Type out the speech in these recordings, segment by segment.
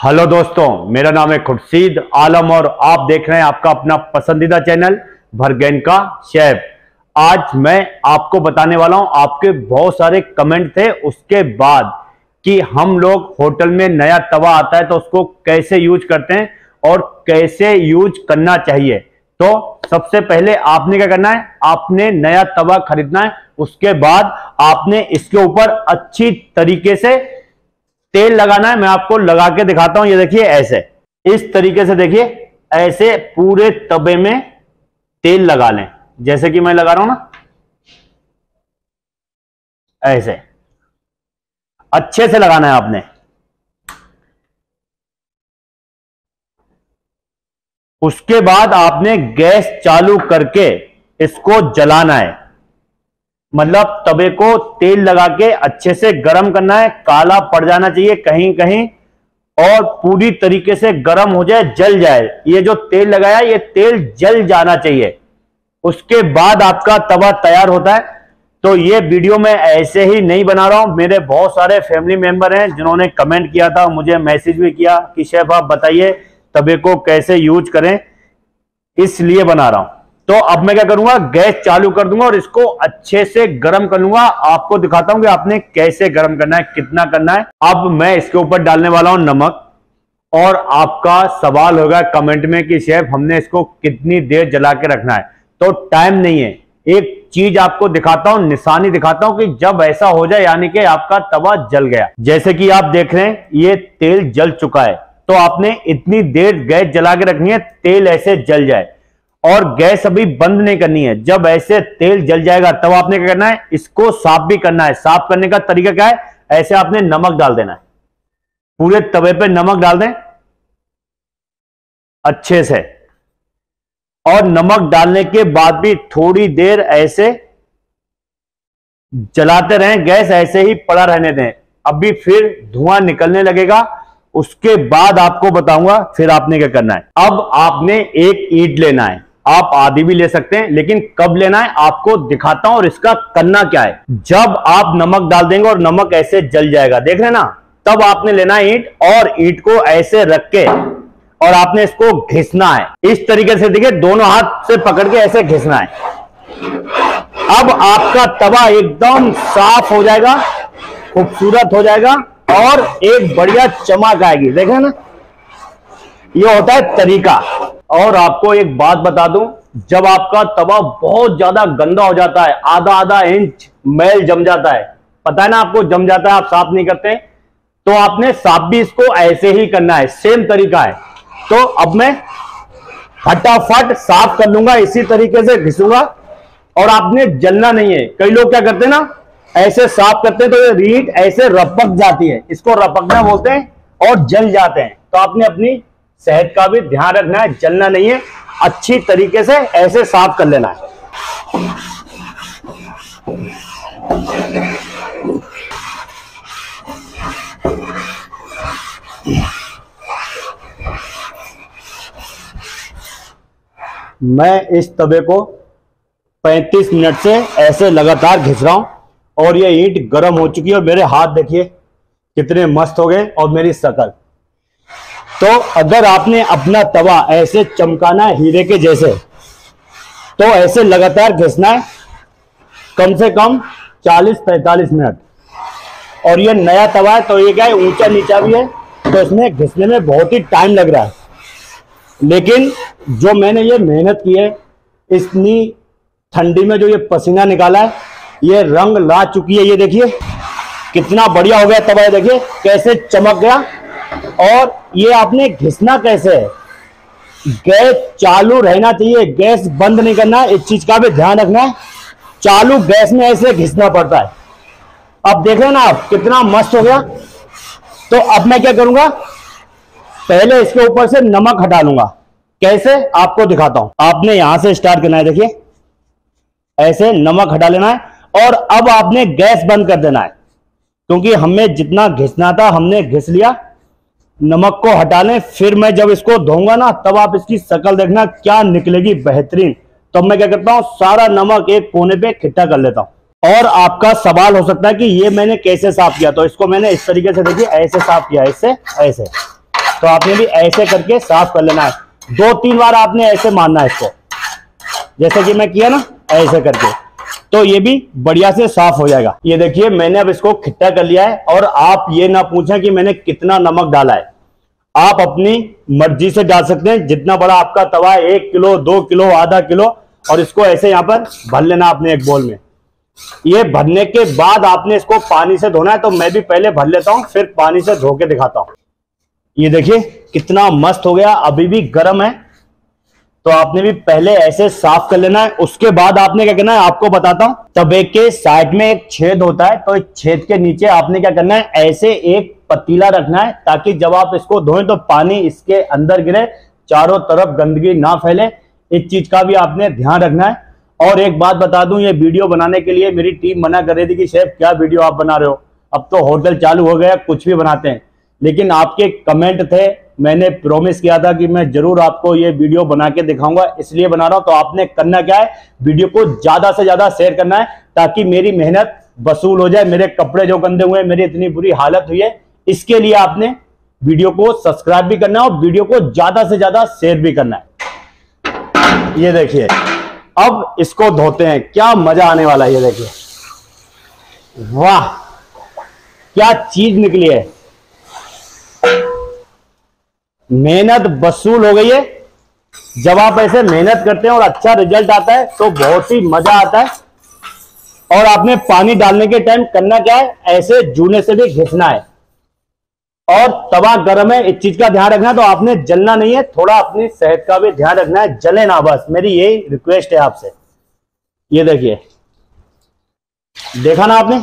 Hello दोस्तों, मेरा नाम है खुर्शीद आलम और आप देख रहे हैं आपका अपना पसंदीदा चैनल भरगैन का शेफ आज मैं आपको बताने वाला हूँ, आपके बहुत सारे कमेंट थे, उसके बाद कि हम लोग होटल में नया तवा आता है तो उसको कैसे यूज़ करते हैं और कैसे यूज़ करना चाहिए। तो सबसे पहले आपने क्या करना है, आपने नया तवा खरीदना है, उसके बाद आपने इसके ऊपर अच्छी तरीके से तेल लगाना है, मैं आपको लगा के दिखाता हूँ, ये देखिए ऐसे। इस तरीके से देखिए, ऐसे पूरे तबे में तेल लगा लें। जैसे कि मैं लगा रहा हूँ ना, ऐसे। अच्छे से लगाना है आपने। उसके बाद आपने गैस चालू करके इसको जलाना है। मतलब तवे को तेल लगा के अच्छे से गर्म करना है, काला पड़ जाना चाहिए कहीं कहीं और पूरी तरीके से गर्म हो जाए, जल जाए। ये जो तेल लगाया, ये तेल जल जाना चाहिए। उसके बाद आपका तवा तैयार होता है। तो ये वीडियो मैं ऐसे ही नहीं बना रहा हूँ। मेरे बहुत सारे फैमिली मेंबर हैं जिन्होंने कमेंट किया था, मुझे मैसेज भी किया कि, शेफ, आप बताइए तवे को कैसे यूज़ करें? इसलिए बना रहा हूँ। तो अब मैं क्या करूँगा, गैस चालू कर दूँगा और इसको अच्छे से गर्म कर लूँगा। आपको दिखाता हूँ कि आपने कैसे गर्म करना है, कितना करना है। अब मैं इसके ऊपर डालने वाला हूँ नमक। और आपका सवाल होगा कमेंट में कि शेफ, हमने इसको कितनी देर जला के रखना है? तो टाइम नहीं है। एक चीज़ आपको दिखाता हूँ, निशानी दिखाता हूँ कि जब ऐसा हो जाए, यानी कि आपका तवा जल गया। जैसे कि आप देख रहे हैं, ये तेल जल चुका है। तो आपने इतनी देर गैस जला के रखनी है, तेल ऐसे जल जाए। और गैस अभी बंद नहीं करनी है। जब ऐसे तेल जल जाएगा, तब आपने क्या करना है? इसको साफ़ भी करना है। साफ़ करने का तरीका क्या है? ऐसे आपने नमक डाल देना है। पूरे तवे पे नमक डाल दें। अच्छे से। और नमक डालने के बाद भी थोड़ी देर ऐसे जलाते रहें। गैस ऐसे ही पड़ा रहने दें। अभी फिर धुआँ निकलने लगेगा। उसके बाद आपको बताऊँगा फिर आपने क्या करना है। अब आपने एक ईट लेना है। आप आधी भी ले सकते हैं, लेकिन कब लेना है आपको दिखाता हूँ और इसका करना क्या है। जब आप नमक डाल देंगे और नमक ऐसे जल जाएगा, देख रहे ना, तब आपने लेना ईट और ईट को ऐसे रख के और आपने इसको घिसना है। इस तरीके से देखिए, दोनों हाथ से पकड़ के ऐसे घिसना है। अब आपका तवा एकदम साफ़ हो जाएगा, खूबसूरत हो जाएगा और एक बढ़िया चमक आएगी। देखे ना, ये होता है तरीका। और आपको एक बात बता दूँ, जब आपका तवा बहुत ज़्यादा गंदा हो जाता है, आधा आधा इंच मैल जम जाता है, पता है ना आपको जम जाता है, आप साफ़ नहीं करते तो आपने साफ़ भी इसको ऐसे ही करना है सेम तरीका है। तो अब मैं फटाफट साफ़ कर लूँगा, इसी तरीके से घिसूँगा, और आपने जलना नहीं है। कई लोग क्या करते हैं ना, ऐसे साफ़ करते हैं तो ये रीट ऐसे रपक जाती है, इसको रपकना बोलते हैं और जल जाते हैं। तो आपने अपनी सेहत का भी ध्यान रखना है, जलना नहीं है। अच्छी तरीके से ऐसे साफ़ कर लेना है। मैं इस तवे को 35 मिनट से ऐसे लगातार घिस रहा हूँ और ये ईंट गर्म हो चुकी है और मेरे हाथ देखिए, कितने मस्त हो गए और मेरी शकल। तो अगर आपने अपना तवा ऐसे चमकाना है हीरे के जैसे तो ऐसे लगातार घिसना है, कम से कम 40-45 मिनट। और ये नया तवा है तो ये क्या है, ऊँचा नीचा भी है तो इसमें घिसने में बहुत ही टाइम लग रहा है। लेकिन जो मैंने ये मेहनत की है, इतनी ठंडी में जो ये पसीना निकाला है, ये रंग ला चुकी है, ये देखिए, कितना बढ़िया हो गया तवा देखिए, कैसे चमक गया। और ये आपने घिसना कैसे है? गैस चालू रहना चाहिए, गैस बंद नहीं करना, इस चीज़ का भी ध्यान रखना है। चालू गैस में ऐसे घिसना पड़ता है। अब देख रहे ना आप, कितना मस्त हो गया। तो अब मैं क्या करूँगा? पहले इसके ऊपर से नमक हटा लूँगा। कैसे? आपको दिखाता हूँ। आपने यहाँ से स्टार्ट करना है, देखिए। ऐसे नमक हटा लेना है और अब आपने गैस बंद कर देना है। क्योंकि हमें जितना घिसना था, हमने घिस लिया। नमक को हटा लें फिर मैं जब इसको धोऊँगा ना, तब आप इसकी शकल देखना क्या निकलेगी बेहतरीन। तब मैं क्या करता हूँ, सारा नमक एक कोने पे इकट्ठा कर लेता हूँ। और आपका सवाल हो सकता है कि ये मैंने कैसे साफ़ किया? तो इसको मैंने इस तरीके से देखिए, ऐसे साफ़ किया इससे ऐसे। तो आपने भी ऐसे करके साफ़ कर लेना है। दो तीन बार आपने ऐसे मारना है इसको। जैसे कि मैं किया ना, ऐसे करके। तो ये भी बढ़िया से साफ़ हो जाएगा। ये देखिए, मैंने अब इसको खिट्टा कर लिया है और आप ये ना पूछें कि मैंने कितना नमक डाला है। आप अपनी मर्ज़ी से डाल सकते हैं, जितना बड़ा आपका तवा है, एक किलो, दो किलो, आधा किलो, और इसको ऐसे यहाँ पर भर लेना आपने एक बोल में। ये भरने के बाद आपने इसको पानी से धोना है तो मैं भी पहले भर लेता हूँ, फिर पानी से धो के दिखाता हूँ। ये देखिए, कितना मस्त हो गया, अभी भी गर्म है। तो आपने भी पहले ऐसे साफ़ कर लेना है। उसके बाद आपने क्या करना है, आपको बताता हूँ। तबे के साइड में एक छेद होता है तो इस छेद के नीचे आपने क्या करना है, ऐसे एक पतीला रखना है ताकि जब आप इसको धोएँ तो पानी इसके अंदर गिरे, चारों तरफ़ गंदगी ना फैले। इस चीज़ का भी आपने ध्यान रखना है। और एक बात बता दूँ, ये वीडियो बनाने के लिए मेरी टीम मना कर रही थी कि, शेफ, क्या वीडियो आप बना रहे हो? अब तो होटल चालू हो गया, कुछ भी बनाते हैं। लेकिन आपके कमेंट थे मैंने प्रॉमिस किया था कि मैं ज़रूर आपको ये वीडियो बना के दिखाऊँगा। इसलिए बना रहा हूँ। तो आपने करना क्या है? वीडियो को ज़्यादा से ज़्यादा शेयर करना है ताकि मेरी मेहनत वसूल हो जाए, मेरे कपड़े जो गंदे हुए हैं, मेरी इतनी बुरी हालत हुई है, इसके लिए आपने वीडियो को सब्सक्राइब भी करना है और वीडियो को ज़्यादा से ज़्यादा शेयर भी करना है। ये देखिए, अब इसको धोते हैं। क्या मज़ा आने वाला है ये देखिए। वाह, क्या चीज़ निकली है। मेहनत वसूल हो गई है। जब आप ऐसे मेहनत करते हैं और अच्छा रिज़ल्ट आता है तो बहुत ही मज़ा आता है। और आपने पानी डालने के टाइम करना क्या है? ऐसे जूने से भी घिसना है। और तवा गर्म है, इस चीज़ का ध्यान रखना तो आपने जलना नहीं है, थोड़ा अपनी सेहत का भी ध्यान रखना है, जले ना बस। मेरी यही रिक्वेस्ट है आपसे। ये देखिए। देखा ना आपने?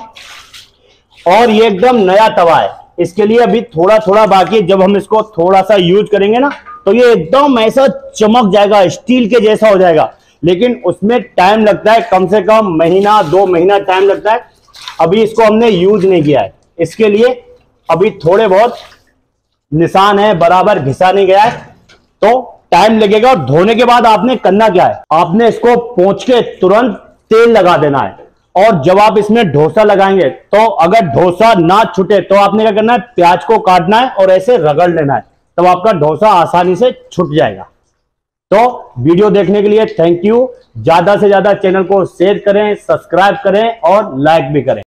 और ये एकदम नया तवा है। इसके लिए अभी थोड़ा थोड़ा बाकी जब हम इसको थोड़ा सा यूज़ करेंगे ना तो ये एकदम ऐसा चमक जाएगा, स्टील के जैसा हो जाएगा। लेकिन उसमें टाइम लगता है, कम से कम महीना, दो महीना टाइम लगता है। अभी इसको हमने यूज़ नहीं किया है। इसके लिए अभी थोड़े बहुत निशान है, बराबर घिसा नहीं गया है। तो टाइम लगेगा और धोने के बाद आपने करना क्या है? आपने इसको पोंछ के तुरंत तेल लगा देना है। और जब आप इसमें ढोसा लगाएँगे तो अगर ढोसा ना छुटे तो आपने क्या करना है? प्याज को काटना है और ऐसे रगड़ लेना है, तब तो आपका ढोसा आसानी से छुट जाएगा। तो वीडियो देखने के लिए थैंक यू ज़्यादा से ज़्यादा चैनल को शेयर करें सब्सक्राइब करें और लाइक भी करें।